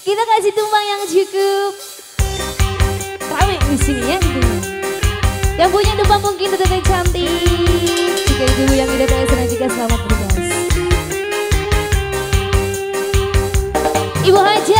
Kita kasih tumbang yang cukup rame di sini ya gitu. Yang punya tumbang mungkin tetap cantik. Jika ibu yang tidak tahu juga selamat bertugas. Ibu Haja